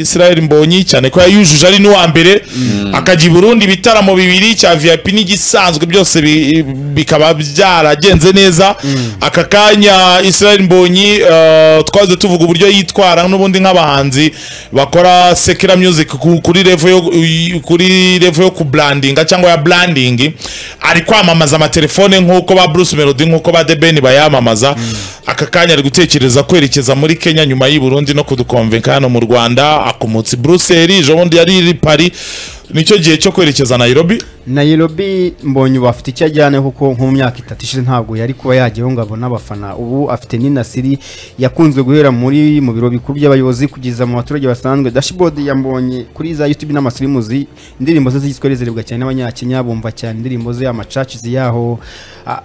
Israel Mbonyi cyane ko yayujuje ari n'uwa mbere akajya i Burundi ibitaramo bibiri cya VIP n'igisanzwe byose bi- bikaba byaragenze neza. Aka kanya Israel Mbonyi uh, twaze tuvuga uburyo yitwara n'ubundi nk'abahanzi bakora sekira music ku- kuri level yo kuri level yo ku branding cyangwa ya branding ari kwamamaza amatelefone nk'uko ba Bruce Melody nk'uko ba The Ben bayamamaza aka kanya ari gutekereza kwerekeza muri Kenya nyuma y'i Burundi no kudukonvenka hano mu Rwanda akomotse i Bruxelles ejo bundi yari iri Paris. Ni cyo gihe cyo kwerekeza Nairobi? Nairobi mbonye ubu afite icyo ajyana kuko nko mu myaka itatu ishize ntabwo yari kuba yajyaho ngo abone abafana. Ubu afite n'inasiri yakunzwe guhera muri mu biro bikuru by'abayobozi kugeza mu baturage basanzwe. Dashboard yambonye kuri za YouTube n'amasirimuzi indirimbo ze zitwa zirebwa cyane n'abanyakenya bumva cyane indirimbo ze amacacizi yaho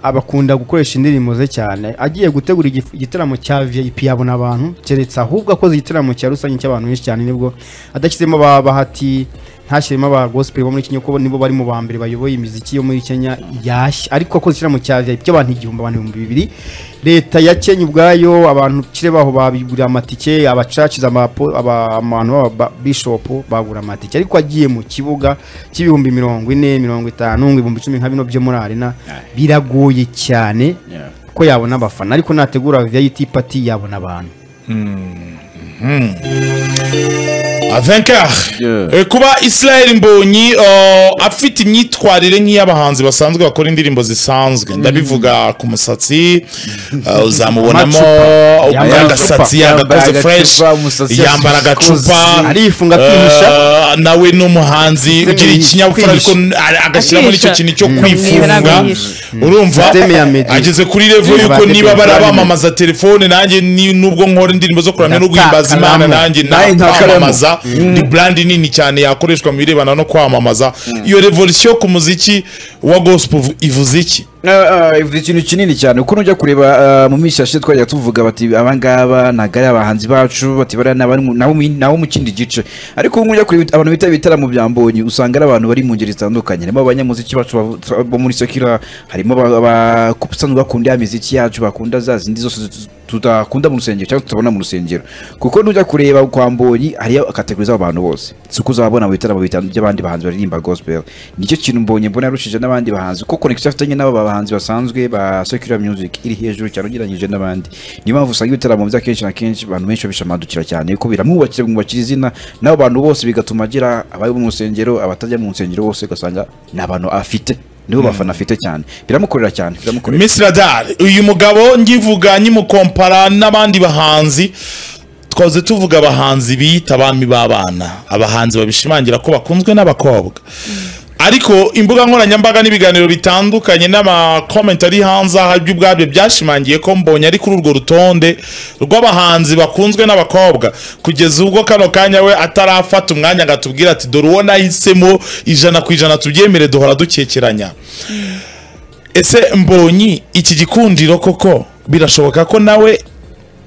abakunda gukoresha indirimbo ze cyane. Agiye gutegura igitaramo cya VIP yabona abantu keretse ahubwo akoze igitaramo cya rusange cy'abantu benshi cyane ni bwo adashyizemo ba bahati ntashyiremo aba gospel bo muri Kenya kuko nibo bari mu ba mbere bayoboye imiziki yo muri Kenya yashya ariko akoze ikitaramo cya VIP cy'abantu igihumbi abantu ibihumbi bibiri. Leta ya Kenya ubwayo abantu kire baho babigurira amatike abacaciza abantu b'aba bishop bagura amatike. Ariko agiye mu kibuga cy'ibihumbi mirongo ine mirongo itanu ibihumbi icumi nka bino byo muri arena biragoye cyane ko yabona abafana. Ariko nategura VIP party yabona abantu. Eh, kuba Israel Mbonyi eh, afite imyitwarire nk'iy'abahanzi basanzwe bakora indirimbo zisanzwe. Ndabivuga ku musatsi eh, uzamubonamo agasatsi yagakoze umusatsi yambara agacupa. Eh, nawe n'umuhanzi System ugira ikinyabupfura ariko agashyiramo n'icyo kintu cyo Mm. kwifunga. Urumva? Ageze kuri level yuko niba brand. barabamamaza telefone nanjye ni- nubwo nkora indirimbo zo kuramya no guhimbaza imana nanjye nakwamamaza ni brand nini cyane yakoreshwa mu birebana no kwamamaza. Iyo revolution ku muziki wa gospel ivuze iki? Ikintu kinini cyane. Kuko nujya kureba ah, mu minsi yashize twajya tuvuga bati abangaba ntabwo ari abahanzi bacu bati bariya nabo mu- kindi gice. Ariko ubu nujya kureba abantu bita ibitaramo bya mbonyi usanga ari abantu bari mu ngeri zitandukanye. Harimo abanyamuziki bacu bo muri sekira harimo aba- abasanzwe bakunda ya miziki yacu bakunda za zindi zose tu- tudakunda mu rusengero cyangwa tutabona mu rusengero. Kuko nujya kureba kwa mbonyi hariyo kategori z'abantu bose. Si uko uzababona mu bitaramo by'abandi bahanzi baririmba gospel. Nicyo kintu mbonye mbona yarushije n'abandi bahanzi kuko connection afitanye n'aba bahanzi basanzwe ba secular music iri hejuru cyane ugereranyije n'abandi. Niyo mpamvu usanga ibitaramo bya kenshi na kenshi abantu benshi babishamadukira cyane kuko biramwubakira bimwubakira izina n'abo bantu bose bigatuma agira abari mu rusengero abatajya mu rusengero bose ugasanga ni abantu afite nibo bafana afite cyane. Biramukorera cyane biramukorera. Miss Radar uyu mugabo ngivuga nyimukompara n'abandi bahanzi twaze tuvuga abahanzi bita abami b'abana. Abahanzi babishimangira ko bakunzwe n'abakobwa. Ariko imbuga nkoranyambaga n'ibiganiro bitandukanye n'amakomenti ari hanze aha byo ubwabyo byashimangiye ko mbonye ari kuri urwo rutonde rw'abahanzi bakunzwe n'abakobwa. Kugeza ubwo kano kanya we atarafata umwanya ngo atubwire ati dore uwo nahisemo ijana ku ijana tubyemere duhora dukekeranya. Ese mbonyi iki gikundiro koko? Birashoboka ko nawe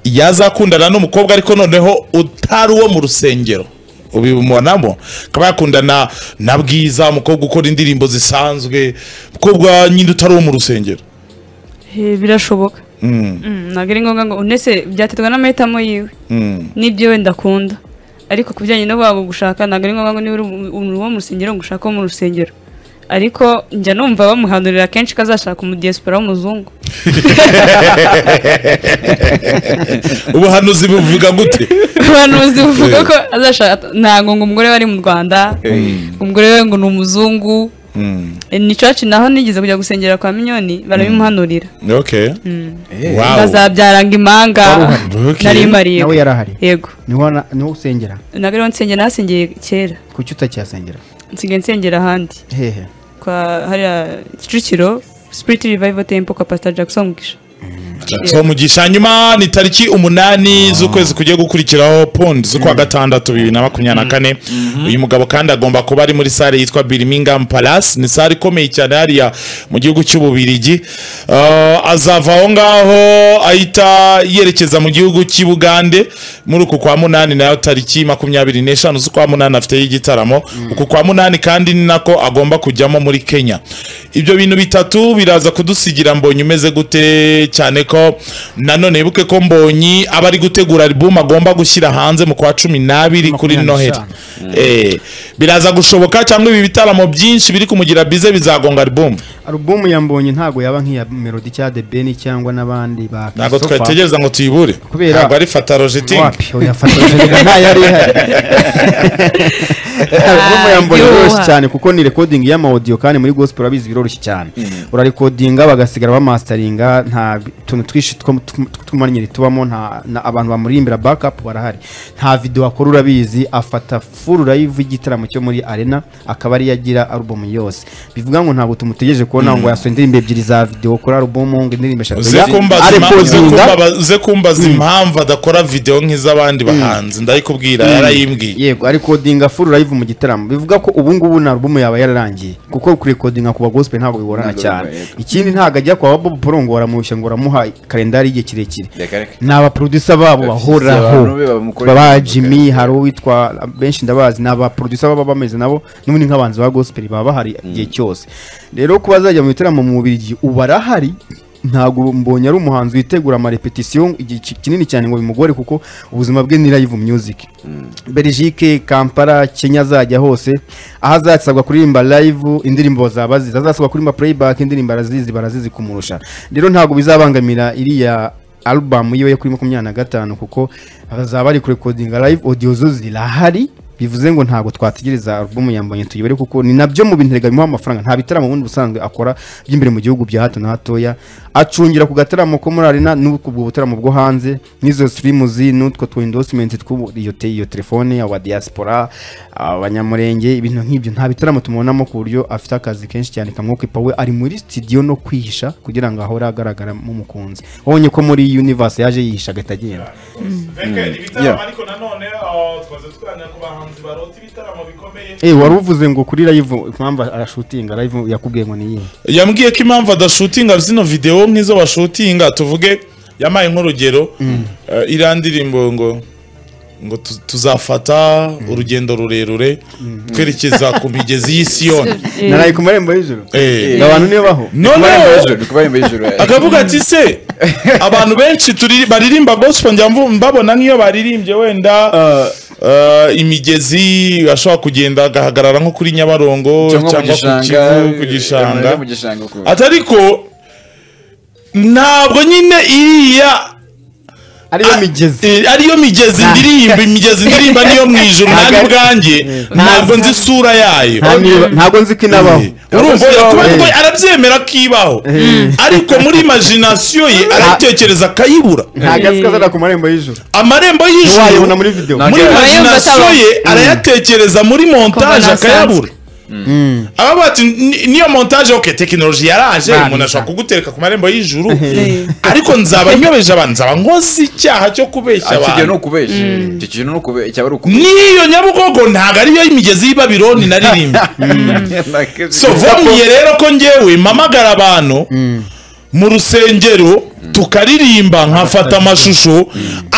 yazakundana n'umukobwa ariko noneho utari uwo mu rusengero. Ubibonamo akaba yakundana na bwiza umukobwa ukora indirimbo zisanzwe umukobwa nyine utari uwo mu rusengero. Birashoboka. Mm, ntabwo ari ngombwa ngo unese byaterwa n'amahitamo yiwe. N'ibyo wenda akunda ariko ku bijyanye no gushaka ntabwo ari ngombwa ngo niba uri umu- umuntu wo mu rusengero ngo ushake uwo mu rusengero. Ariko njya numva bamuhanurira kenshi ko azashaka umudiyesipora w'umuzungu. Ubuhanuzi buvuga gute? Abahanuzi buvuga ko azashaka ntabwo ngo umugore we ari mu rwanda umugore we ngo ni umuzungu. Eh, ni church naho nigeze kujya gusengera kwa minyoni barabimuhanurira. Eh, bazabyaranga impanga. Okay. nari mariye nawe yarahari yego. Niho usengera? Ntabwo ariho nsengera nasengeye kera. Kuki utacyasengera nsigaye nsengera ahandi. Hehe. Hariya kicukiro spirit revival temple kwa pastor jackson mugisha so mugisha nyuma ni tariki umunani z'ukwezi kugiye gukurikiraho pond z'ukwa gatandatu bibiri na makumyabiri na kane. Uyu mugabo kandi agomba kuba ari muri sale yitwa birmingham palace. Ni sale ikomeye cyane hariya mu gihugu cy'ububirigi. Uh, azava aho ngaho ahita yerekeza mu gihugu cy'i bugande muri uku kwa munani na yo tariki makumyabiri n'eshanu z'ukwa munani afiteyo igitaramo. Uku kwa munani kandi ni nako agomba kujyamo muri kenya. Ibyo bintu bitatu biraza kudusigira mbonye umeze gute cyane ko nanone wibuke ko mbonyi aba ari gutegura album agomba gushyira hanze mu kwa cumi n'abiri kuri noheli. n'eshanu. Eh, biraza gushoboka cyangwa ibi bitaramo byinshi biri kumugira bize bizagonga album? Alubumu ya mbonyi ntabwo yaba nk'iya melody cya the ben cyangwa n'abandi ba ntabwo twategereza ngo tuyibure. Ntabwo ari fatalogiting wapi oya fata nta yari ihari alubumu ya mbonyi yuha. biroroshye cyane kuko ni recording y'amaudio kandi muri gospel urabizi biroroshye cyane. Urarekodinga bagasigara bamastaringa nta tuntu twishi tw'umanyeri tubamo nta na- abantu bamuririmbira backup barahari. Nta video akora urabizi afata full live y'igitaramo cyo muri arena akaba ari yagira album yose. Bivuga ngo ntabwo tumutegereje kubona ngo yasohoye indirimbo ebyiri za video kuri album ngo indirimbo eshatu. Ya- kumbaza impamvu- kumbaza impamvu adakora video nk'iz'abandi bahanzi. Ndayikubwira yarayimbwiye yego arikodinga full live mu gitaramo. Bivuga ko ubu ngubu na album yaba yararangiye. Kuko kurekodinga ku ba gospel ntabwo bigorana cyane ikindi ntabwo ajya kwa Bob Pro ngo baramushya ngo baramuha kalendari y'igihe kirekire. Ni abaproducer babo bahoraho. ibintu Jimmy hari uwitwa benshi ndabazi ni abaproducer baba bameze nabo n'ubundi nk'abanzi ba gospel baba bahari igihe cyose. Rero kuba azajya mu bitaramo mu Bubiligi ubu arahari ntabwo mbonye ari umuhanzi witegura amarepetisiyo igihe ki- kinini cyane ngo bimugore kuko ubuzima bwe ni live music. Belgique Kampala Kenya azajya hose aho azasabwa kuririmba live indirimbo zaba zizi azasabwa kuririmba playback indirimbo arazizi barazizi kumurusha. Rero ntabwo bizabangamira iriya album yiwe yo kuri makumyabiri na gatanu kuko bazaba bari kurekodinga live audio zo zirahari. Bivuze ngo ntabwo twategereza album yambonye tuyibare kuko ni na byo mu bintu bimuha amafaranga. Nta bitaramo ubundi busanzwe akora by'imbere mu gihugu bya hato na hatoya. Acungira ku gataramo ko muri arena n'ubwo butaramo bwo hanze n'izo streams n'utwo tu endorsement tw'iyo te- iyo telefone aba diaspora abanyamurenge ibintu nk'ibyo. Nta bitaramo tumubonamo ku buryo afite akazi kenshi cyane kamwokipa we ari muri studio no kwihisha kugira ngo ahore agaragara nk'umukunzi wabonye ko muri universe yaje yihisha agahita agenda Yeah. ariko nanone twaze tuganira ku bahanzi barota ibitaramo bikomeye. Eh wari uvuze ngo kuri live impamvu arashutinga live yakubwiye ngo ni iyihe? Yambwiye ko impamvu adashutinga zino video nk'izo bashutinga tuvuge yamaye nk'urugero. Uh, iriya ndirimbo ngo ngo tu- tuzafata urugendo rurerure twerekeza ku migezi y'i Siyoni naraye ku marembo y'ijoro Eh. ngo abantu niyo baho. Hejuru. akavuga ati se abantu benshi turi baririmba gospel njya mbabona nk'iyo baririmbye wenda uh, imigezi ashobora kugenda agahagarara nko kuri nyabarongo cyangwa ku kivu ku gishanga. eh, ati ariko ntabwo nyine iriya ariyo migezi. Eh, ariyo migezi ndirimba imigezi ndirimba niyo mu ijuru nanjye ubwanjye ntabwo nzi isura yayo. Nta niba- ntabwo nzi ko inabaho urumva Eh. arabyemera ko ibaho. Ariko muri imagination ye arayitekereza akayibura ntabwo azi ko azana ku marembo y'ijoro amarembo ntiwayibona muri imagination ye arayatekereza muri montage Kuva akayabura. Bati "Ni- niyo montage ok tekinoloji yaraje umuntu ashobora kugutereka ku marembo y'ijuru. Ariko nzaba nyobeje abantu nzaba nkoze icyaha cyo kubeshya Ah, abantu. ukubeshya icyo kintu ni ukubeshya cyaba ari ukubeshya. N'iyo nyabugogo ntabwo ariyo imigezi y'i babironi naririmbye so vomiye rero ko ngewe mpamagara abantu mu rusengero tukaririmba nkafata amashusho.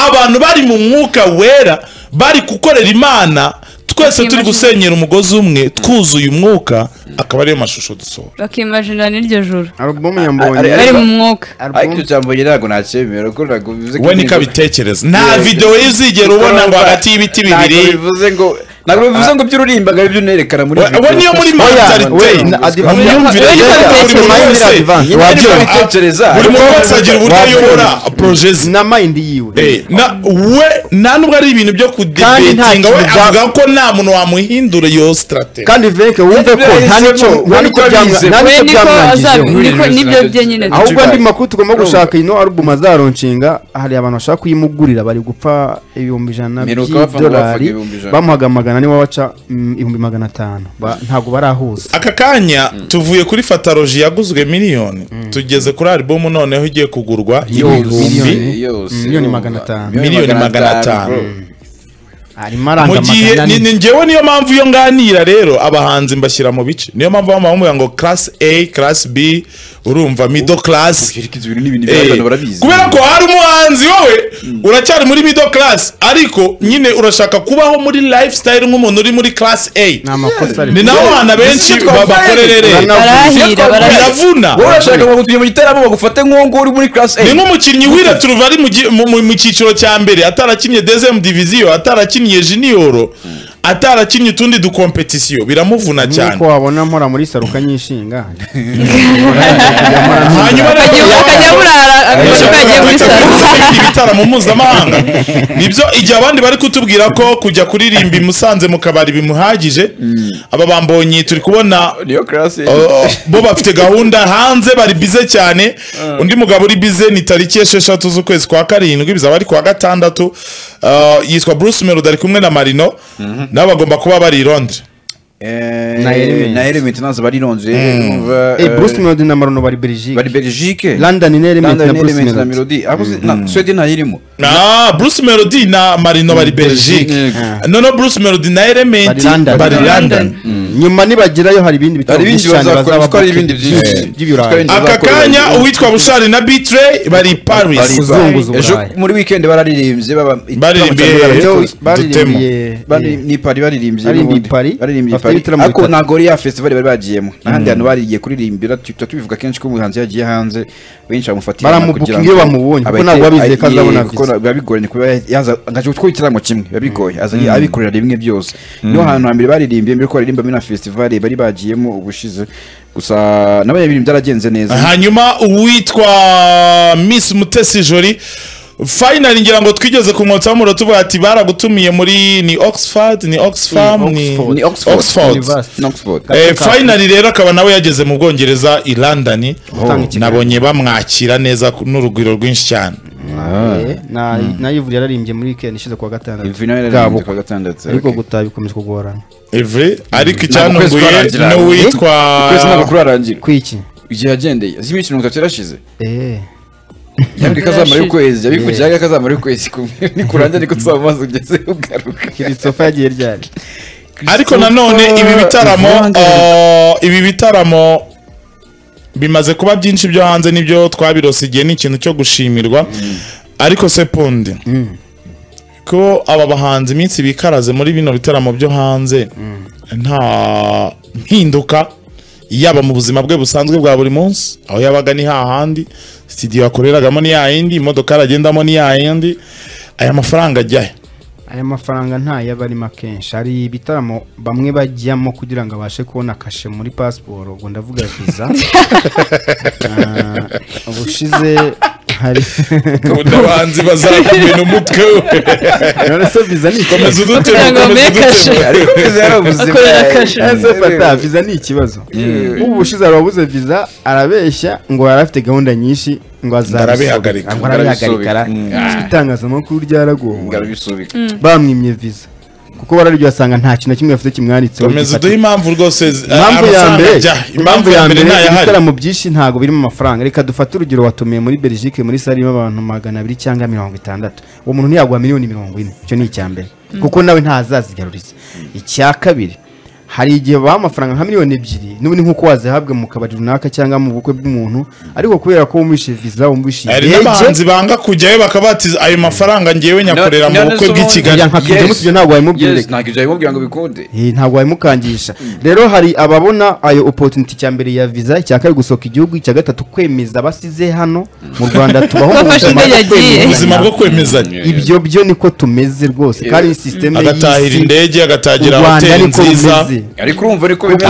Abantu bari mu mwuka wera bari gukorera imana twese turi gusenyera umugozi umwe twuzuye umwuka akaba ariyo mashusho dusohora. Bakimajina n'iryo joro. Album Ari- yambonye. ari- bari mu mwuka. Ariko icyo cyambo njye ntabwo nacyemera kuko ntabwo bivuze ko we niko abitekereza nta videwo yizigera ubona ngo hagati y'ibiti bibiri. ntabwo bivuze ngo ntabwo bivuze ngo ibyo uririmbaga ari byo unerekana muri we niyo muri mentalite we, na- adi- mu myumvire we, ye na- buri muntu wese agira uburyo ayobora proje ze na mind yiwe Eh, we nta nubwo ari ibintu byo kudebetinga we avuga ko nta muntu wamuhindura iyo strategy kandi venke wumve ko nta ni cyo nta we ni cyo niko byamwa- abizi. nta we ni cyo niko azabi byamwangijeho niko ni byo bye nyine ahubwo andi makuru tugomba gushaka ino album azaronshinga hari abantu bashaka kuyimugurira bari gupfa ibihumbi ijana by'idolari bamuhaga magana ni we waca mm, ibihumbi magana atanu. Ba- ntabwo barahuza aka kanya tuvuye kuri fataloji yaguzwe miliyoni. Tugeze kuri album noneho igiye kugurwa ibihumbi Miliyoni. Magana atanu. Miliyoni magana atanu. Ni- njyewe niyo mpamvu iyo nganira rero abahanzi mbashyira mu bice niyo mpamvu bamubwira ngo class A class B urumva middle class Eh, kubera ko hari umuhanzi wowe uracyari muri middle class ariko nyine urashaka kubaho muri lifestyle nk'umuntu uri muri class A ni naho abana benshi barahira biravuna urashaka ngo tujye mu gitaramo bagufate nk'uwo nguwo uri muri class A ni nk'umukinnyi wira turuva ari mu cyiciro cya mbere atarakinnye dezemu diviziyo atarakinnye 20 de. Hum. Atarakinnye utundi dukompetisiyo. Biramuvuna cyane. nk'uko wabona mpora muri saro ukanyishinga hanyuma akajya rero akajya muri salo ibitaramo mpuzamahanga. Nibyo igihe abandi bari kutubwira ko kujya kuririmba i musanze mu kabari bimuhagije aba bambonye turi kubona Uh, bo bafite gahunda hanze bari bize cyane. Undi mugabo uri bize ni tariki esheshatu z'ukwezi kwa karindwi bizaba ari kuwa gatandatu Uh, yitwa Bruce Melody ari kumwe na Marino. Nabo bagomba kuba bari i Londres. Eh, Na Element. na element na zo bari Londres. Urumva, Eh, eh, Bruce Melody na Marono bari Belgique. Bari Belgique. London ni Element London na Bruce Melody. Si- na Sweden ntayirimo na Bruce Melody na Marino bari Belgique. Ah. noneho Bruce Melody na Element Bari London. Nyuma nibagerayo hari ibindi bazakora kuko hari ibindi by'ibirayi aka kanya uwitwa Bushari na Bitrey bari Paris. Ejo muri weekend bararirimbye baba Baririmbiye- Byo Dutemo. baririmbiye Bari- ni Paris baririmbye baririmbye ibitaramo ariko ntabwo ari ya festival bari bagiyemo. N'ahandi hantu barigiye kuririmbira tubivuga kenshi ko umuhanzi yagiye hanze. Benshi bamufatira Baramubukinga iyo bamubonye, kuko ntabwo babizeye ko azabona visa. biba bigoranye kuba yaza agaje gutwara igitaramo kimwe biba bigoye aza abikorera rimwe byose. Niho hantu hambere baririmbiye mbere ko baririmba muri na festival bari bagiyemo ubushize. Gusa ibintu byaragenze neza. Hanyuma uwitwa Miss Mutesi Jolly finally ngira ngo twigeze kumwotsaho umuro tuvuga ati baragutumiye muri ni Oxford ni Oxfam Ni ni Oxford. ni Oxford. Oxford. University. Oxford. Eh, finally rero akaba nawe yageze mu Bwongereza i London. Ikiganiro. nabonye bamwakira neza ku- n'urugwiro rwinshi cyane. Eh, na na Yves yararimbye muri weekend ishize kuwa gatandatu. Nawe Bwabo. yararimbye kuwa gatandatu. Ariko gutaha bikomeje kugorana. Eve ariko icyantunguye kwarangira. n'uwitwa kurarangira. kwiki? Igihe yagendeye. Mirongo itatu yarashize? Eh. Yambwiye ko azamara Yarashize. ukwezi. Yabivugiraga ko azamara ukwezi. Kumwe nikurangira niko tuzaba maze ugeze ugaruka Christopher yagiye ryari? Ariko nanone ibi bitaramo uh, ibi bitaramo bimaze kuba byinshi byo hanze ni byo twabirose igihe ni ikintu cyo gushimirwa. Ariko se pundi ko aba bahanzi iminsi bikaraze muri bino bitaramo byo hanze nta mpinduka? Yaba mu buzima bwe busanzwe bwa buri munsi aho yabaga ni hahandi studio yakoreragamo ni yayindi imodoka aragendamo ni yayindi aya mafaranga ajyahe? Aya mafaranga ntayaba arimo akenshi. Hari ibitaramo bamwe bajyamo kugira ngo abashe kubona kashe muri pasiporo ubwo ndavuga visa. Ah, ubushize hari ubundi abahanzi bazakumena umutwe we. Visa ni ikibazo? Kugira ngo komeza bampe kashe. udutema ariko kwiza yarabuze Akorera kashe. fata visa ni ikibazo. Ubu bushize hari uwabuze visa arabeshya ngo yari afite gahunda nyinshi ngo Arabihagarika. ngo arabihagarika. Mm. itangazamakuru ryaragowe ngarabisubika bamwimye visa. Kuko bararyo basanga nta kintu na kimwe bafite kimwanditseho komeza uduhe impamvu rwose impamvu ya mbere impamvu ya mbere ibitaramo byinshi ntabwo birimo amafaranga. Reka dufate urugero watumiye muri belgique muri sale irimo abantu magana abiri cyangwa mirongo itandatu. Uwo muntu ntiyaguha miliyoni mirongo ine. Icyo ni icya mbere. Kuko nawe ntazazigaruriza. Icya kabiri hari igihe baha amafaranga nka miliyoni ebyiri n'ubundi nk'uko wazihabwa mu kabari runaka cyangwa mu bukwe bw'umuntu ariko kubera ko wumvishe visa wumvishe hari indege n'abahanzi banga kujyayo bakabatiza ayo mafaranga ngewe nyakorera mu bukwe bw'i Kigali. Oya, nka King James ibyo ntabwo wabimubwira Yes, ntabwo ibyo yabimubwira ngo bikunde. Ntabwo wabimukangisha rero hari ababona ayo opportunity cya mbere ya visa icya kabiri gusohoka igihugu icya gatatu kwemeza abasize hano. Mu rwanda tubaho mu buzima bwo kwemezanya. ibyo byo niko tumeze rwose. Kandi sisiteme agatahira indege agatagira hoteli nziza. Ariko urumva ariko bimeze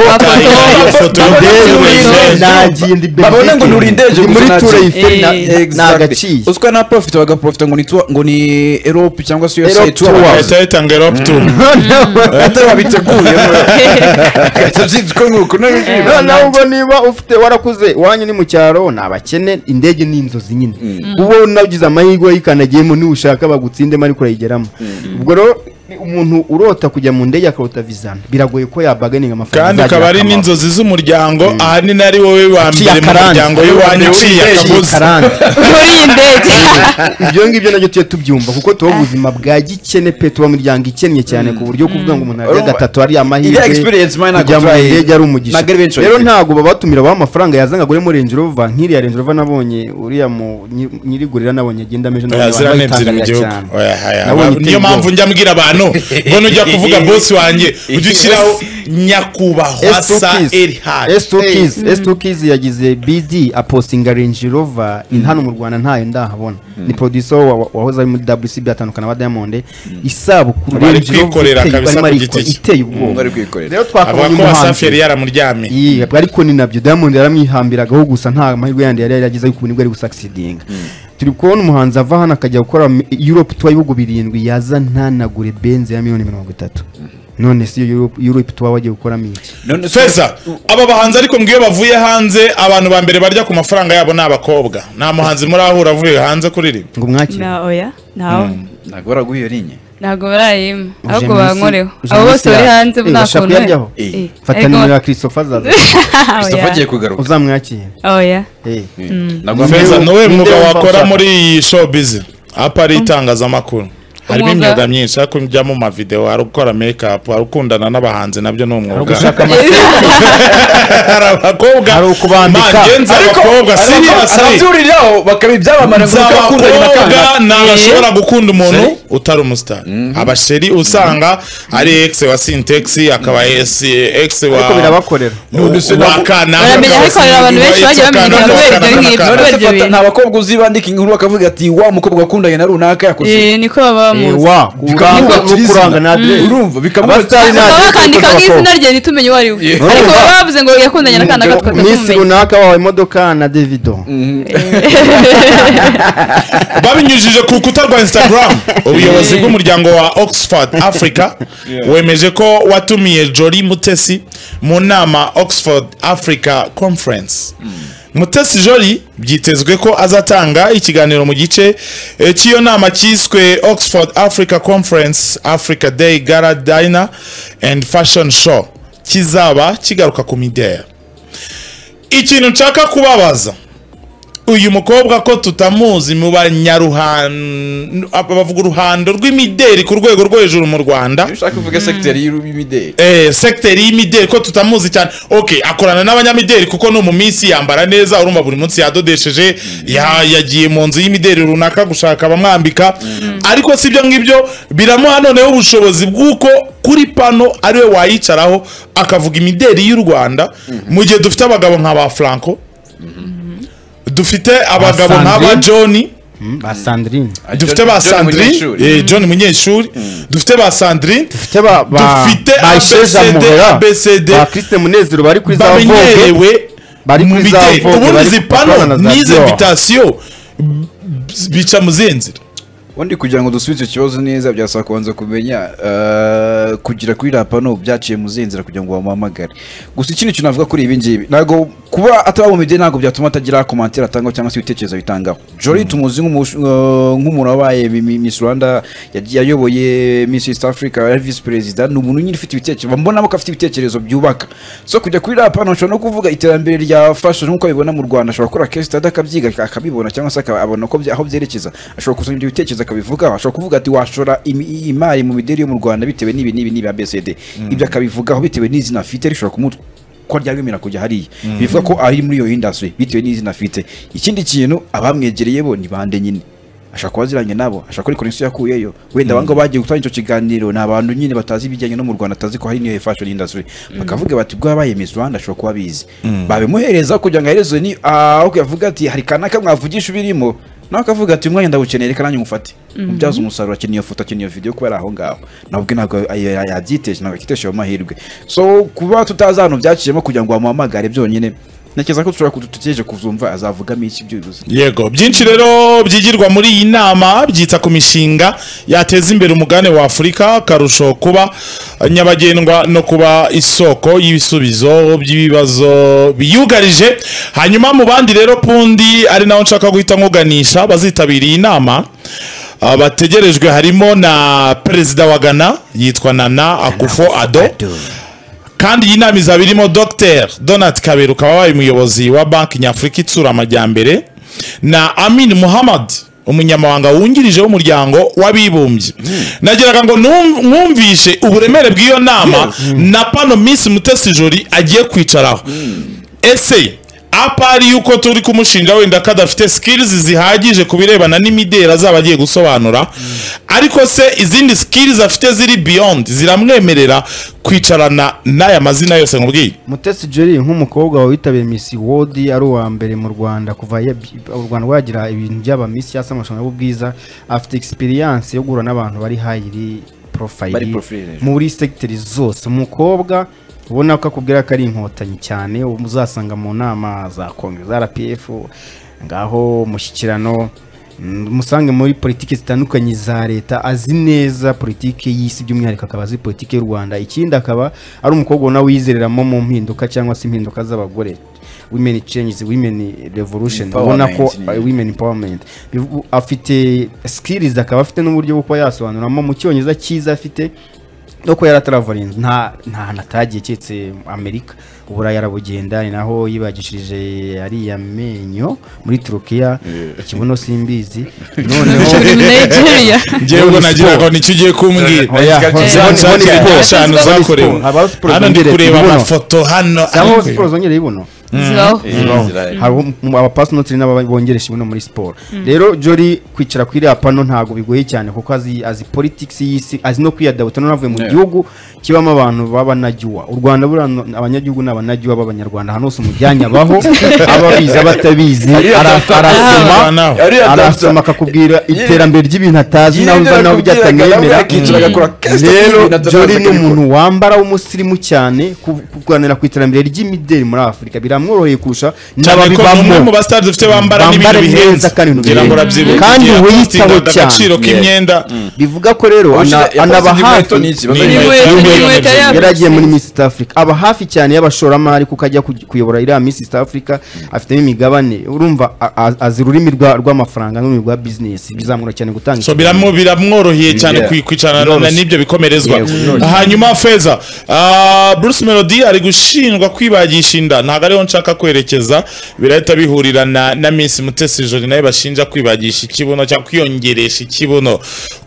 ndi babone ngo ndi muri ture nta- iferi na- Eh, ni agaciye uziko na profit bagaprofita ngo ni tour- ngo ni Europe cyangwa se USA Europe tour. Tour. leta yitanga erope tu atari babiteguye noneho ubwo niba ufite warakuze iwanyu ni mu cyaro ni abakene indege ni inzozi nyine. Uba unagize amahirwe yikanagiyemo niba ushaka bagutsindemo ariko urayigeramo. Ubwo rero umuntu urota kujya mu ndege akarota vizana biragoye ko yabaganinga amafaranga kandi akaba ari n'inzozi z'umuryango ahanini ari wowe wa mbere mu muryango w'iwanyu uciye akagozi muri iyi ndege. Ibyo ngibyo na byo tujye tubyumva kuko tuba ubuzima bwa gikene pe tuba mu miryango ikennye cyane ku buryo kuvuga ngo umuntu arya Urumva, gatatu ari amahirwe kujya mu ndege ari umugisha. Rero ntabwo babatumira baha amafaranga yazanga agure muri Range Rover nk'iriya Range Rover nabonye uriya nyirigurira nabonye agenda ameze. Nabonye niyo mpamvu njya mbwira abantu ngo nujya kuvuga bosi wanjye ujye ushyiraho nyakubahwa sa erihari S2 S2 Keys yagize BD apostinga Range Rover in hano mu Rwanda ntayo ndahabona. Ni producer wa- wa- wahoze ari muri WCB atandukana wa Diamond. Isabukuru Bari Range Rover kwikorera iteye- ubwoba. Rero avuga twakabonye umuhanzi. Yari yaramuryamiye Iyi, ariko ni na byo. Diamond yaramwihambiragaho gusa nta mahirwe yandi yari yaragize ariko ubu ni bwo ari gusucceedinga turi kubona umuhanzi ava hano akajya gukora Europe tour y'ibihugu birindwi yaza ntanagure Benz ya miliyoni mirongo itatu. None si Europe- Europe tour wagiye gukoramo iki? Feza aba bahanzi ariko ngo iyo bavuye hanze abantu ba mbere barya ku mafaranga yabo ni abakobwa. Nta muhanzi murahura avuye hanze kuririmba ngo mwakire. Na oya? Ntawe ntabwo baraguha iyo linye ntabwo barayima. Ahubwo bankoreho. abo bose bari hanze nta kuntu? Eh, fata nimero ya Christopher azaza Christopher agiye kugaruka. Uzamwakire. Oya ntabwo Feza, ni we mwuga wakora muri iyi showbiz apa ari itangazamakuru. Harimo imyuga myinshi. Ariko ujya mu mavideo hari gukora make up hari ukundana n'abahanzi nabyo ni umwuga. Hari abakobwa Hari ukubambika. Abakobwa si ababyuriraho bakaba ibyamamare ngo bakundanye na abakobwa kanaka ntashobora gukunda umuntu utari umusitari abasheri usanga ari ex wa sintex akaba ex ex wa ariko birabakorera. None se wa ntabwo- kanaka Baramenya ariko hari abantu benshi bagiye bamenya kubera ibyo ngibyo. none se ibyo fata bintu. nta bakobwa uzi bandika inkuru bakavuga ati wa mukobwa wakundanye na runaka yakoze. Eh, niko baba bamuzi wa Bikamuha kuranga na address urumva address bakandika nk'izina rye ntitumenye uwo ari we ariko baba bavuze ngo yakundanye na kana gatwa Miss tukamumenya runaka wawe imodoka na Davido babinyujije ku rukuta rwa instagram ubuyobozi bw'umuryango wa oxford africa wemeje ko watumiye jori mutesi mu nama oxford africa conference mutesi jori byitezwe ko azatanga ikiganiro mu gice eh, cy'iyo nama cyiswe oxford africa conference africa day gala diner and fashion show. Kizaba kigaruka ku mideli ikintu nshaka kubabaza uyu mukobwa ko tutamuzi mu banyaruhando bavuga uruhando rw'imideli ku rwego rwo hejuru mu rwanda. Iyo ushaka kuvuga segiteri y'imideli eh, sekiteri y'imideli ko tutamuzi cyane. Ok akorana n'abanyamideli kuko no mu minsi yambara neza urumva buri munsi yadodesheje ya- yagiye mu nzu y'imideli runaka gushaka abamwambika. Ariko si ibyo ngibyo biramuha noneho ubushobozi bw'uko kuri pano ari we wayicaraho akavuga imideli y'u rwanda. Mu gihe dufite abagabo nka ba franco dufite abagabo nk'aba john. Ba Sandrine. Dufite ba sandrine. Eh, john munyeshuri. Dufite ba sandrine. Dufite ba ba Dufite ba Isheza ABCD, ABCD. ba Christe Munezero bari kuri za Vogue. Bamenyerewe bari kuri za Vogue, ubundi izi pano n'izi invitasiyo bica mu zihe nzira. Ubundi kugira ngo dusubize icyo kibazo neza byasaba kubanza kumenya eh, kugira kuri rapano byaciye mu zihe nzira kugira ngo bamuhamagare. Gusa ikindi kintu navuga kuri ibi ngibi ntabwo kuba mideli ntabwo byatuma atagira komantere atangaho cyangwa se ibitekerezo bitangaho. Jori tumuzi eh, nk'umuntu wabaye mi- mi- miss rwanda yagiye ayoboye miss east africa yari visi perezida ni umuntu nyine ufite ibitekerezo bambonamo ko afite ibitekerezo byubaka. So kujya kuri rapano ashobora no kuvuga iterambere rya fashion nk'uko abibona mu rwanda ashobora gukora study akabyiga akabibona cyangwa se akabona aho byerekeza ashobora kusanya ibyo bitekerezo akabivugaho ashobora kuvuga ati washora imari mu mideri yo mu rwanda bitewe n'ibi n'ibi n'ibi abcd ibyo akabivugaho bitewe n'izina afite rishobora kumutwa ko ryabimera kujya hariya. Bivuga ko ari muri iyo industry bitewe n'izina afite. Ikindi kintu abamwegereye bo ni bande nyine? Ashaka kubaziranye nabo ashaka kuri connection yakuyeyo. Wenda bango bagiye gutanga icyo kiganiro ni abantu nyine batazi ibijyanye no mu Rwanda atazi ko hari niyo fashion industry. Bakavuga bati bwa baye Miss Rwanda ashobora kuba bizi babimuhereza kugira ngo aherezwe ni aho yavuga ati hari kanaka mwavugisha ubirimo nawe akavuga ati umwanya ndawukeneye reka nanjye mufate mubyaza umusaruro akeneye iyo foto akeneye iyo video kuba ari aho ngaho. Nawe ubwe ntabwo ya- yabyiteje ntabwo akitesha ayo mahirwe so kuba tutazi ahantu byaciyemo kugira ngo bamuhamagare byonyine. Ntekereza ko dushobora kudutegereje kuzumva azavugamo iki byuzuye yego byinshi rero byigirwa muri iyi nama byita ku mishinga yateza imbere umugabane wa afurika akarusho kuba nyabagendwa no kuba isoko y'ibisubizo by'ibibazo biyugarije. Hanyuma mu bandi rero pundi ari naho nshaka guhita nkuganisha bazitabira iyi nama. Ah, bategerejwe harimo na perezida wa ghana yitwa nana akufo ado kandi iyi nama izaba irimo dr. Donald kabera ukaba wabaye umuyobozi wa banki nyafurika itsura amajyambere na amin muhammad umunyamabanga wungirije w'umuryango w'abibumbye. Nagiraga ngo num- mwumvishe uburemere bw'iyo nama na pano minsi mutesi jori agiye kwicaraho. Ese apari yuko turi kumushinja wenda ko adafite skills zihagije ku birebana n'imideli azaba agiye gusobanura. Ariko se izindi skills afite ziri beyond ziramwemerera kwicarana n'aya mazina yose nkubwiye? Mutesi jeri nk'umukobwa witabiriye misi wodi ari uwa mbere mu rwanda kuva u rwanda rwagira ibintu by'aba misi cyangwa se amarushanwa y'ubwiza afite experience yo guhura n'abantu bari hayiri profile. muri segiteri zose. Umukobwa ubona ko akubwira ko ari inkotanyi cyane uzasanga mu nama za kongere za rpf ngaho mushyikirano mm, musange muri politiki zitandukanye za leta azi neza politiki y'isi by'umwihariko akaba azi politiki y'u rwanda ikindi akaba ari umukobwa ubona wizereramo mu mpinduka cyangwa se impinduka z'abagore. Women changes women revolution ubona ko women empowerment. Afite skills akaba afite n'uburyo bwo kuba yasobanuramo mu cyongereza cyiza afite no kuba yarataravarinze nta nta hantu atagiye keretse amerika uburayi arabugenda ni naho yibagishije ariya menyo muri turukiya ikibuno simbizi noneho ngewe ubwo nagira ngo ni cyo ugiye kumbwira hano ndi kureba amafoto hano siporo zongereye ibuno zibaho hari abapasonotiri n'abongeresha ibibuno muri siporo rero jori kwicara kuri iriya pano ntabwo bigoye cyane kuko azi azi politics y'isi azi no kwiyadabuta. N'avuye mu gihugu kibamo abantu b'abanyagiwa u rwanda buriya abanyagihugu ni abanyagiwa b'abanyarwanda. Ahantu hose umujyanye abaho ababizi abatabizi arasoma akakubwira iterambere ry'ibintu atazi nawe uza nawe ibyo nakubwiraga, nawe atamwemera yakicara agakora case rero jori ni umuntu wambara w'umusirimu cyane ku- kuganira ku iterambere ry'imideli muri afurika biramworoheye kurusha ni umwe mu n'ababibamo basitari dufite bambara n'ibintu bihenze. kandi wiyitaho cyane. agaciro k'imyenda. Bivuga ko rero anaba hafi n'iki? Ni Bazanye- inkweto Inkweto- y'imyenda inkweto ebyiri. yabo. yari agiye muri Miss East Africa. Aba hafi cyane y'abashoramari kuko ajya kuyobora iriya Miss East Africa afitemo imigabane. Urumva azi ururimi rwa- rw'amafaranga n'ururimi rwa business. Bizamura cyane gutanga so biramworoheye cyane kwicarana n'ibyo bikomerezwa. Hanyuma feza ah, bruce melody ari gushinjwa kwibagisha inda. Ntabwo ariho nshaka kwerekeza birahita bihurira na, miss mutesi Jolie nawe bashinja kwibagisha ikibuno cyangwa kwiyongeresha ikibuno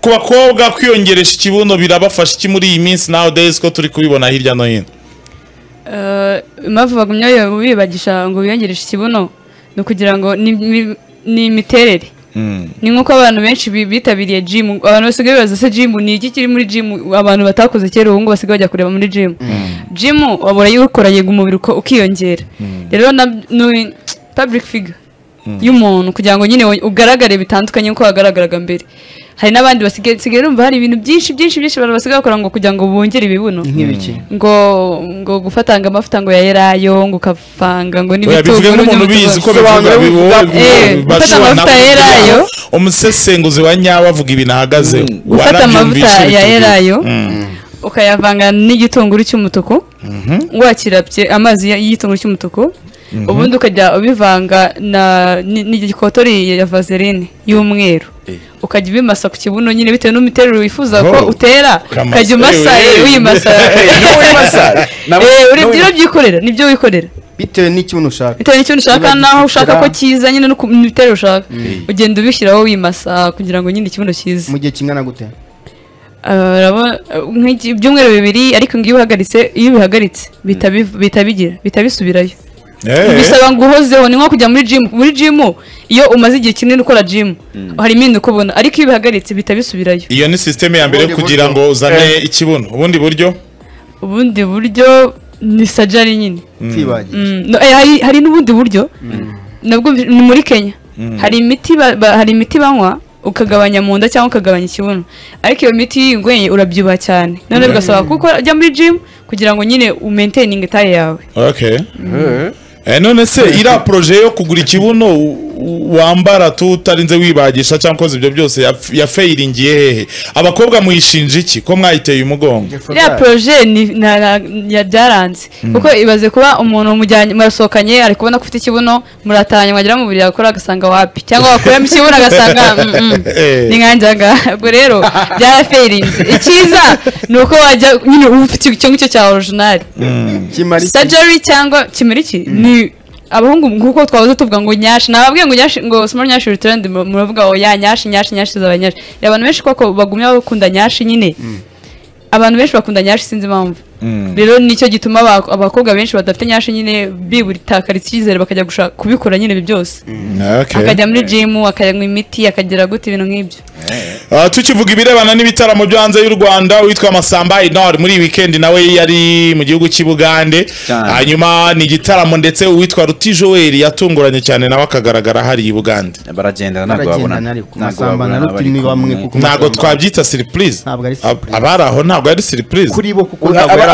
ku bakobwa kwiyongeresha ikibuno birabafasha iki muri iyi minsi? Nowadays ko turi kubibona hirya no hino. Eh, impamvu bagumya bibagisha ngo biyongereshe ikibuno ni ukugira ngo ni imiterere ni nk'uko abantu benshi bi- bitabiriye jimu abantu basigaye bibaza se jimu ni iki kiri muri jimu abantu batakoze kera ubu ngubu basigaye bajya kureba muri jimu jimu wabura yikora yega umubiri ukiyongera. Rero na public figure. Y'umuntu kugira ngo nyine ugaragare bitandukanye nk'uko wagaragaraga mbere. Hari n'abandi basigaye basigaye bumva hari ibintu byinshi byinshi byinshi abantu basigaye bakora ngo kugira ngo bongere ibibuno. Nk'ibiki? Ngo ngo gufatanga amavuta ngo ya elayo ngo ukavanga ngo Oya, bivuge nk'umuntu ubizi ko Eh, gufata amavuta nawe ya kugira elayo. umusesenguzi wa nyawe avuga ibintu ahagazeho gufata amavuta Warabyumvishe ya bitubwire. elayo ukayavanga n'igitunguru cy'umutuku wakirabye amazi ya- y'igitunguru cy'umutuku ubundi ukajya ubivanga na ni- n'igikotori ya vaseline y'umweru. Ukajya ubimasa ku kibuno nyine bitewe n'imiterere wifuza ko Oh, utera ukajya umasa Eh, eh, wimasa niwo wimasa. Na- Eh, uri- niwo ni byo byikorera ni byo wikorera bitewe n'ikibuno ushaka bitewe n'ikintu ushaka n'aho ushaka ko kiza nyine no ku miterere ushaka ugenda ubishyiraho wimasa kugira ngo nyine ikibuno kize. Mu gihe kingana gute? Nk'iki- ibyumweru bibiri ariko ngo iyo uhagaritse iyo ubihagaritse bihita bigira bihita bisubirayo Eh, bisaba ngo uhozeho ni nko kujya muri jimu muri jimu iyo umaze igihe kinini ukora jimu hari impinduka ubona. Ariko iyo ubihagaritse bihita bisubirayo. Iyo ni sisiteme ya mbere kugira ngo uzane ikibuno. Ubundi buryo? Ubundi buryo ni sajari nyine. Kwibagisha Mm, no, eh, hari, n'ubundi buryo. Nabwo ni muri kenya. Hari imiti banywa ukagabanya mu nda cyangwa ukagabanya ikibuno. Ariko iyo miti iyo uyinyweye urabyibuha cyane. None bigasaba kuko ujya muri gym kugira ngo nyine umainteninge taye yawe. Okay Eh, none se iriya poroje yo kugura ikibuno u- wambara tu utarinze wibagisha cyangwa ukoze ibyo byose yaf- yafeiringiye hehe? Abakobwa muyishinja iki? Ko mwayiteye umugongo? Iriya poroje ni na- na- ya- byaranze kuko ibaze kuba umuntu murasohokanye ari kubona ko ufite ikibuno muratanye mwagera mu buriri agakora agasanga wapi. Cyangwa wakuramo ikibuno agasanga mm, mm, Eh. ni nkanjaga ubwo rero byaraferinze icyiza ni uko wajya nyine uba ufite icyo ngicyo cya kimara iki? sajari cyangwa kimera iki? Ni abahungu nk'uko twahoze tuvuga ngo nyashi. Nababwiye ngo nyashi ngo small nyashi return muravuga ngo ya nyashi nyashi nyashi zaba nyashi. Reba abantu benshi koko bagumya bakunda nyashi nyine. Abantu benshi bakunda nyashi sinzi impamvu. Rero ni cyo gituma aba- abakobwa benshi badafite nyashi nyine bibutakara icyizere bakajya gushaka kubikora nyine ibi byose. Okay. akajya muri jimu akanywa imiti akagira gute ibintu nk'ibyo. Tukivuga ibirebana n'ibitaramo byo hanze y'u rwanda witwa masamba inor muri iyi weekend nawe yari mu gihugu cy'i bugande. Hanyuma ni igitaramo ndetse uwitwa ruti joel yatunguranye cyane nawe akagaragara hari i bugande. Baragendana ntabwo babona. ntabwo masamba na babona ruti bari ni bamwe kumwe. kuko ntabwo Masamba- twabyita ari surprise. abari aho ntabwo ari surprise. Kuri bo kuko ntabwo yari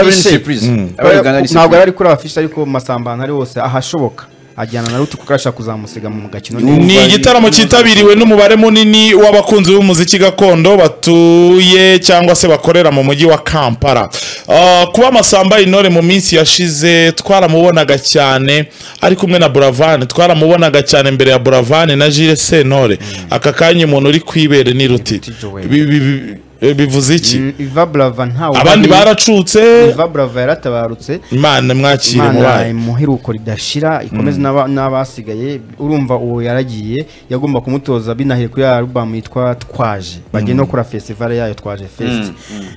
afishe. ni ntabwo yari ari kuri afishe ariko masamba ntari hose ahashoboka. Ajyana na ruti kuko arashaka kuzamusiga mu gakino ni igitaramo cyitabiriwe n'umubare munini w'abakunzi b'umuziki gakondo batuye cyangwa se bakorera mu mujyi wa kampala. Ah, kuba amasamba intore mu minsi yashize twaramubonaga cyane ari kumwe na buravani twaramubonaga cyane mbere ya buravani na jire sentore. Aka kanya umuntu uri kwibere ni ruti. Bi- bivuze iki? Mm, Iva Brava ntawe abandi baracutse. Iva Brava yaratabarutse. Imana mwakire mubaye imuheruko ridashira ikomeze n'aba- n'abasigaye urumva uwo yaragiye yagomba kumutoza binahiye kuri ya alubamu yitwa twaje. Bagiye no gukora festival yayo twaje fest.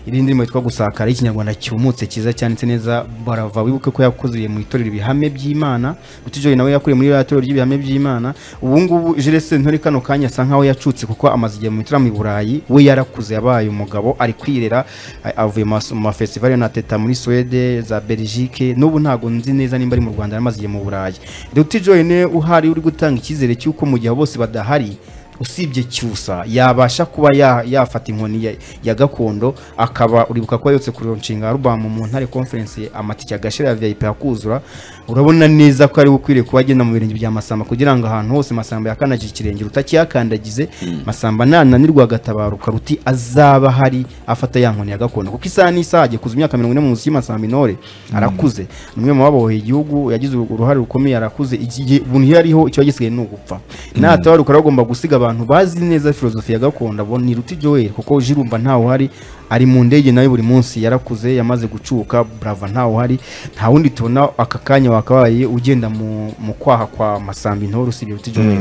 Iri ndirimbo yitwa gusakara y'ikinyarwanda cyumutse cyiza cyanditse neza. Barava wibuke ko yakozeye mu itorero ibihame by'imana. Utijoye nawe yakuriye muri ya torero ry'ibihame by'imana. Ubu ngubu Jules Sentore kano kanya asa nkaho yacutse kuko amaze igihe mu bitaramo i Burayi we yarakuze yabaye umugabo ari kwirera a- avuye mu mas- mu mafestival yo na teta muri Swede za Belgique n'ubu ntago nzi neza nimba ari mu Rwanda yaramaze igihe mu Burayi. Dr. Joy ne uhari uri gutanga icyizere cy'uko mu gihe bose badahari usibye cyusa yabasha kuba ya- yafata inkoni ya gakondo akaba uribuka ko yotse kuri nshinga album mu ntare conference amatike agashira ya VIP akuzura urabona neza ko ari ukwiriye kuba agenda mu birenge bya Masamba kugira ngo ahantu hose Masamba yakanaje ikirenge rutakiyakandagize Masamba nananirwa agatabaruka ruti azaba hari afata ya nkoni ya gakondo. Kuko isaha n'isaha agiye kuza imyaka mirongo ine mu muziki Masamba Intore arakuze. Ni umwe mu babohoye igihugu yagize uruhare rukomeye arakuze. Igihe ubuntu iyo ariho icyo gisigaye ni ugupfa. Natabaruka rero agomba gusiga abantu bazi neza filozofi ya gakondo ni ruti Joel kuko jirumba ntawe uhari ari mu ndege nawe buri munsi yarakuze yamaze gucuka brava ntawe uhari nta wundi tubona aka kanya wakabaye ugenda mu, kwaha kwa Masamba Intore usibye Joel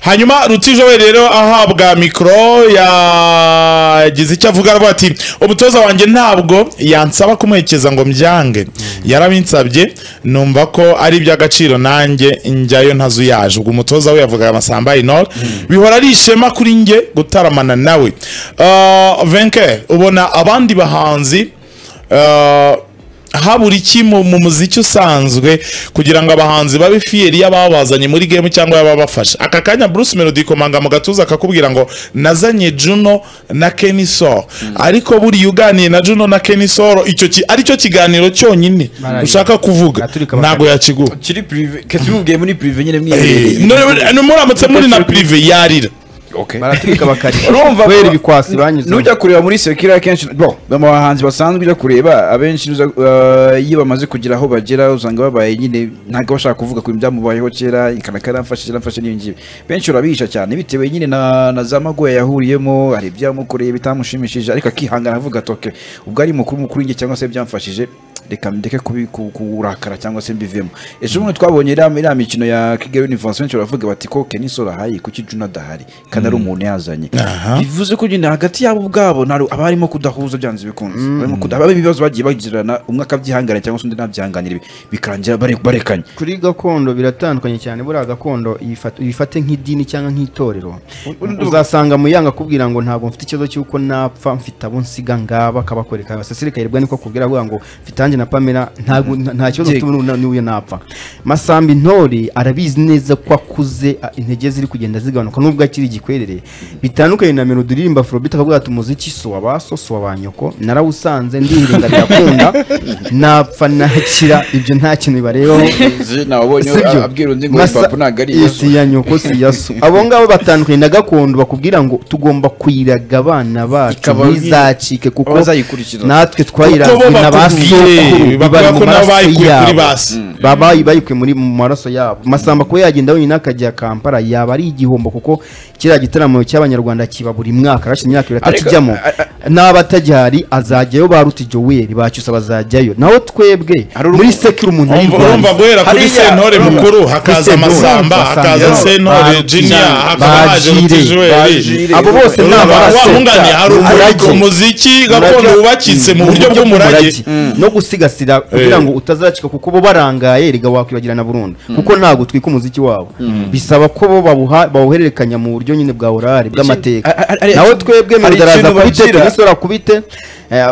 hanyuma ruti joel rero ahabwa mikoro yagize icyo avuga aravuga ati umutoza wanjye ntabwo yansaba kumuherekeza ngo mbyange. Yarabinsabye numva ko ari iby'agaciro nanjye njyayo ntazuyaje ubwo umutoza we yavugaga amasamba inor bihora ari ishema kuri njye gutaramana nawe. Uh, venke ubona abandi bahanzi uh, habura iki mu mu muziki usanzwe kugira ngo abahanzi babe fiyeri y'ababazanye muri game cyangwa y'ababafasha. Aka kanya Bruce Melody komanga mu gatuza akakubwira ngo nazanye Juno na Kenny Solo. Ariko buriya uganiye na Juno na Kenny Solo icyo ari cyo kiganiro cyonyine ushaka kuvuga. Ntabwo yakiguha kiri ketubwiye muri prive nyine Eh, mwiherereye no- muramutse muri na prive yarira. Okay. baraturika bakarira kubera ibikwasi banyuze nujya kureba muri sekira akenshi bo mu bahanzi basanzwe ujya kureba abenshi uh, iyo bamaze kugira aho bagera usanga babaye nyine ntabwo bashaka kuvuga ku byamubayeho kera ikana karamfashe karamfashe n'ibi ngibi benshi urabihisha cyane bitewe nyine na, za magoya yahuriyemo hari ibyamukoreye bitamushimishije ariko akihangana avuga okay ubwo ari mukuru mukuru njye cyangwa se byamfashije reka ndeke kurakara cyangwa se mbivemo. Ejo bundi twabonye iriya mikino ya kigali universe benshi baravuga bati ko kenisoro hayi kuki juna adahari? Kandi ari umuntu yazanye. Bivuze ko nyine hagati yabo ubwabo haba harimo kudahuza byanze bikunze. Barimo kuda- haba ibibazo bagiye bagirana umwe akabyihanganira cyangwa se undi ntabyihanganire bikarangira bare- barekanye. Kuri gakondo biratandukanye cyane buriya gakondo yifate nk'idini cyangwa nk'itorero. Uzasanga muyanga akubwira ngo ntabwo mfite ikibazo cy'uko napfa mfite abo nsiga ngaba akabakwereka abasasirikare bwa niko kubwira ngo mfite na pamela ntabwo nta kibazo ufite n'uyu napfa. Masamba intore arabizi neza ko akuze intege ziri kugenda zigabanuka nubwo akiri igikwerere bitandukanye na melody uririmba afrobeat akavuga ati umuziki si uwa ba so si uwa ba nyoko. Narawusanze ndihiringa birakunda napfa nakira ibyo nta kintu bibarebaho sibyo si ya nyoko si ya so. Abo ngabo batandukanye na gakondo bakubwira ngo tugomba kuyiraga abana bacu ntizacike kuko natwe twayirazwe na ba bakubwiye ko nabo bayikuye kuri basi. Baba bayikuye muri mu maraso yabo. Masamba kuba yagenda wenyine akajya kampala yaba ari igihombo kuko kiriya gitaramo cy'abanyarwanda kiba buri mwaka arashye imyaka ibiri atakijyamo a- azajyayo ba ruti Joel bacyusa bazajyayo. Naho twebwe muri sekuru umuntu ari urumva guhera kuri sentore mukuru hakaza Masamba, hakaza sentore jinya hakaba haje Bajire, rutijweri abo bose ni hari umuziki gakondo wubakitse mu Mm, buryo bw'umurage. No gusigasira kugira ngo utazacika kuko bo barangaye rega wakwibagirana burundu. Kuko ntabwo twika umuziki wabo. Bisaba ko bo bawuhererekanya mu buryo nyine bwa orari bw'amateka. nawe twebwe melodaraza ikintu kubite kubite. eh,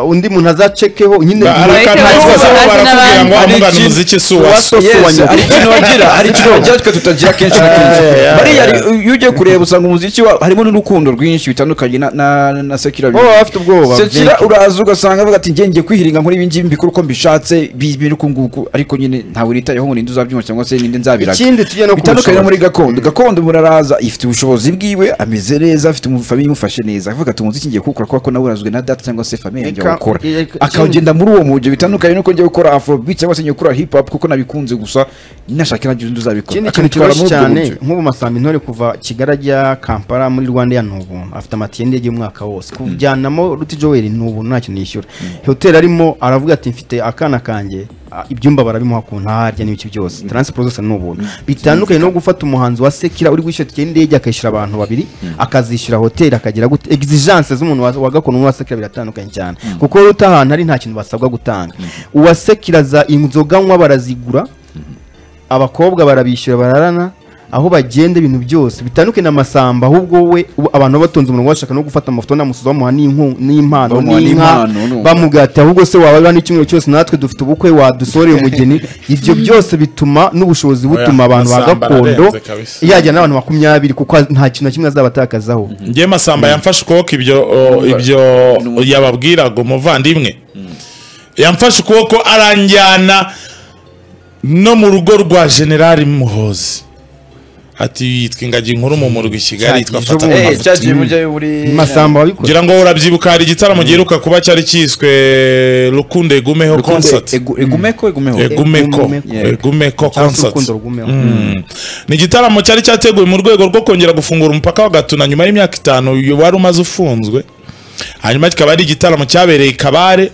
undi muntu azacekeho nyine barakubwira ngo amugana umuziki si Uwa uwa so si Yes, uwa nyoko. hari ikintu bagira hari ikintu bagira twe tutagira kenshi na kenshi. Bariya ari- iyo ugiye kureba usanga umuziki wa harimo n'urukundo rwinshi bitandukanye na sekira baba bafite ubwoba. Sekira uraza ugasanga avuga ati ngiye kwihiringa nkora ibi ngibi mbikora uko mbishatse biri uku nguku. Ariko nyine ntawe nitayeho ngo ninde uzabyumva cyangwa se ninde nzabiraga ikindi tujye no bitandukanye muri gakondo. Gakondo muraraza ifite ubushobozi bwiwe ameze neza afite umufamiye imufashe neza. Avuga ati umuziki ngiye kuwukora kubera ko nawe urazwe na data cyangwa se famiye awukora eka- akawugenda muri uwo mujyo bitandukanye nuko ngiye gukora afrobeat cyangwa se ngiye gukora hip hop kuko nabikunze gusa nashaka nagira undi uzabikora ikindi kintu ubwo cyane nk'ubu masamba intore kuva kigali ajya kampala muri rwanda ya nubu afite amatike y'indege y'umwaka wose. Kujyanamo ruti joel nubu nta kintu yishyura. Hoteli arimo aravuga ati mfite akana kanjye. Ibyumba barabimuha ku ntarya n'ibiki byose. Taransiporo zose ni ubuntu. Bitandukanye no gufata umuhanzi wa sekira uri gushyira tike y'indege akishyura abantu babiri akazishyura hoteli akagira gute? Exigence z'umuntu wa wa gakondo n'uwa sekira biratandukanye cyane. Kuko ruta ahantu hari nta kintu basabwa gutanga. Uwa sekira za inzoga nywa barazigura abakobwa barabishyura bararana aho bagenda ibintu byose bitandukanye na masamba ahubwo we abantu baba batonze umurongo bashaka no gufata amafoto n'amusozi bamuha n'impano n'inka bamugata ahubwo se waba n'icyumweru cyose natwe dufite ubukwe wadusoreye umugeni? Ibyo byose bituma n'ubushobozi butuma abantu ba gakondo. yajyana n'abantu makumyabiri kuko nta kintu na kimwe azabatakazaho. Ngiye masamba yamfashe ukuboko ibyo ibyo yababwiraga umuvandimwe. Yamfashe ukuboko aranjyana no mu rugo rwa generali muhozi. Ati yitwa ingagi nkuru mu murwa i kigali yitwa fata Eh, masamba ngira ngo urabyibuka hari igitaramo giheruka kuba cyari cyiswe egumeho Rukunde, concert. Egu- egumeko egumeko. Egumeko. Concert. Mm. ni igitaramo cyari cyateguwe mu rwego rwo kongera gufungura umupaka wa gatuna nyuma y'imyaka itanu uyu wari umaze ufunzwe. Hanyuma kikaba ari igitaramo cyabereye kabare.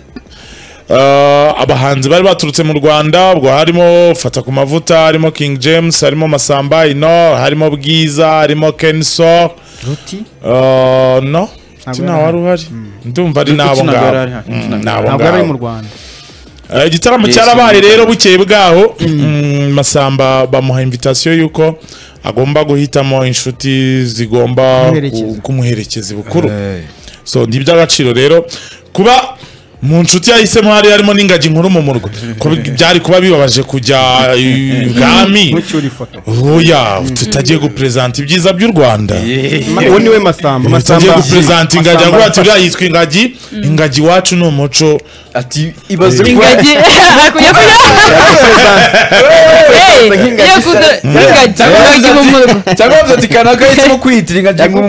Abahanzi bari baturutse mu rwanda ubwo harimo fata ku mavuta harimo king james harimo masamba ino harimo bwiza harimo kensor ruti? Uh, no. Ntabwo nta yari wari uhari. Ndumva ari Ruti n'abo ngabo. yari ahari. Mm, Ntabwo ari mu rwanda. Eh, igitaramo cyarabaye rero bukeye bwaho. Mm, masamba bamuha invitation y'uko agomba guhitamo inshuti zigomba Kumuherekeza. ku- kumuherekeza bukuru. Eh. so ni iby'agaciro rero. Kuba mu nshuti yahisemo hari harimo n'ingagi nkuru mu murwa. Ko byari kuba bibabaje kujya ibwami oya tutagiye guperezanta ibyiza by'u rwanda. Uwo ni we masamba. Tutagiye masamba. guperezanta ingagi. Masamba. Avuga ati yafashe- uriya yitwa ingagi. Ingagi iwacu ni umuco. Ati ibaze ingagi. Ingagi mu murwa. Cyangwa bavuze ati kanaka yahisemo kwiyitira ingagi mu